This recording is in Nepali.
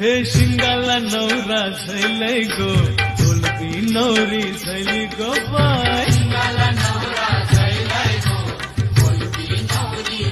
हे सिङ्गाला नौरा छैलैको फुलपी नौरी छैलीको पाइ सिङ्गाला नौरा छैलैको फुलपी नौरी